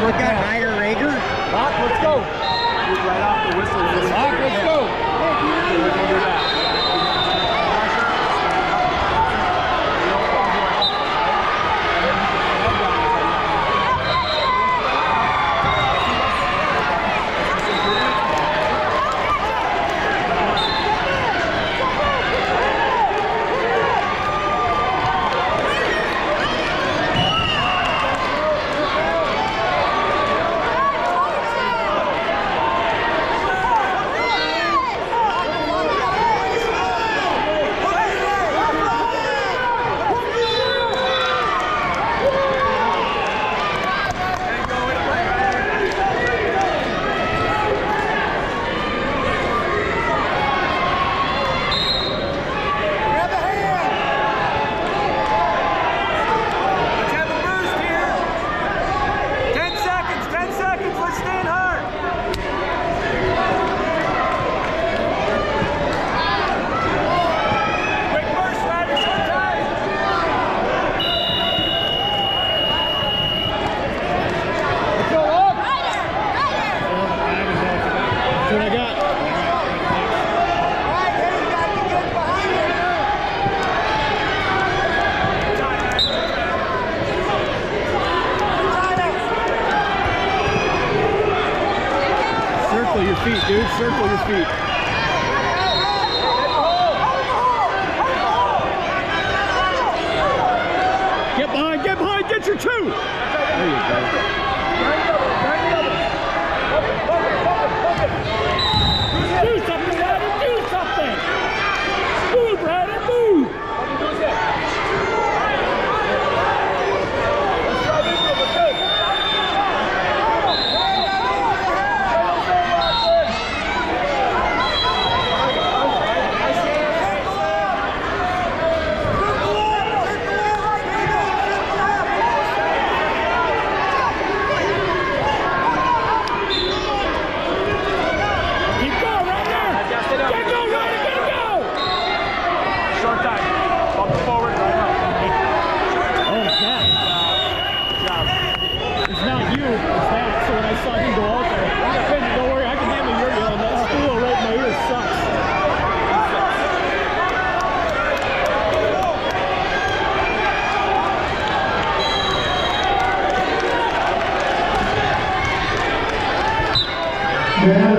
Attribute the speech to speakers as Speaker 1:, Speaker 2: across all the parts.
Speaker 1: Look out, Ryder Rager.
Speaker 2: Lock. let's go.
Speaker 3: Right off the whistle.
Speaker 2: Lock. let's go.
Speaker 4: Hey, feet, dude. Circle your feet.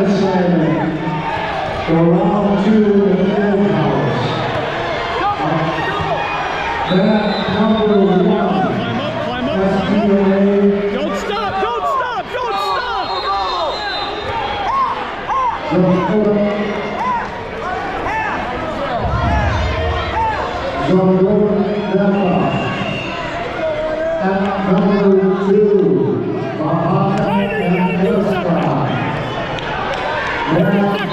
Speaker 5: second for round two of the field house. That number one.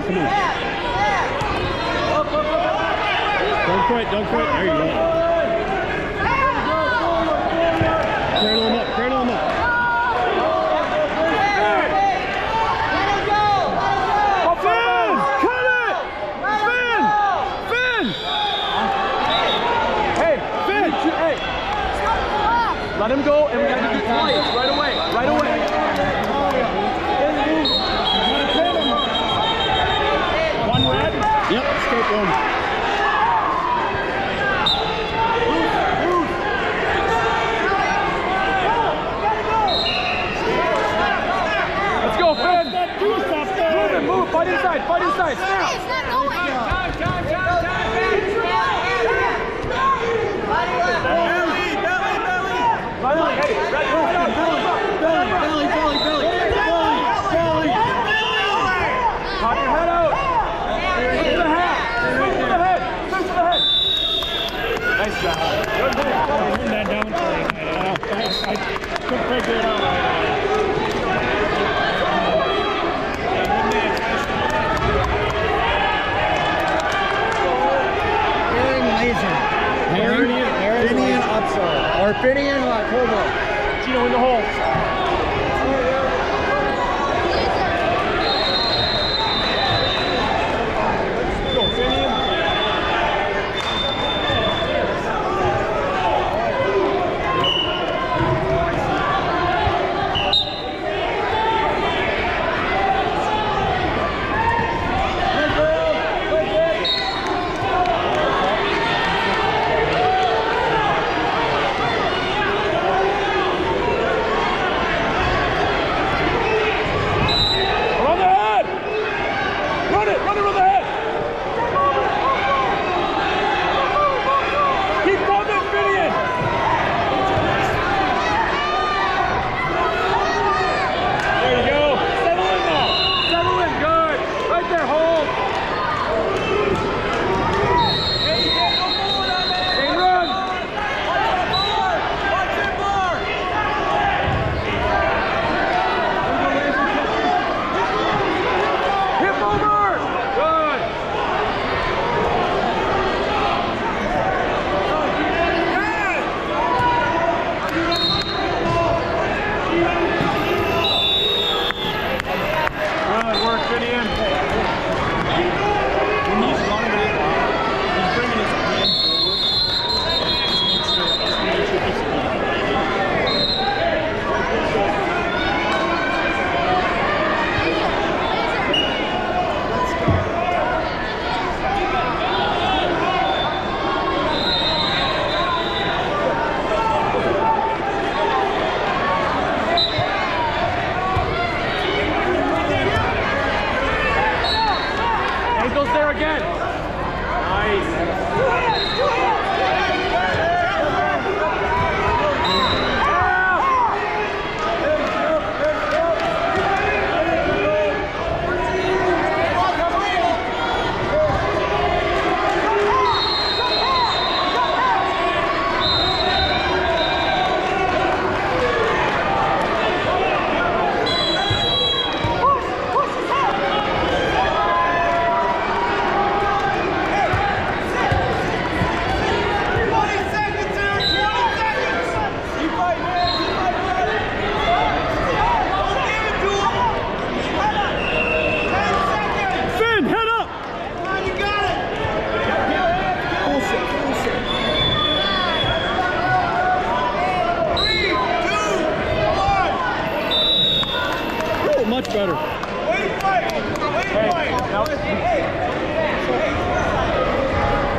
Speaker 4: man. Come on. Don't quit. Don't quit. There you go.
Speaker 1: Or fitting in like Hobo.
Speaker 3: Gino in the hole.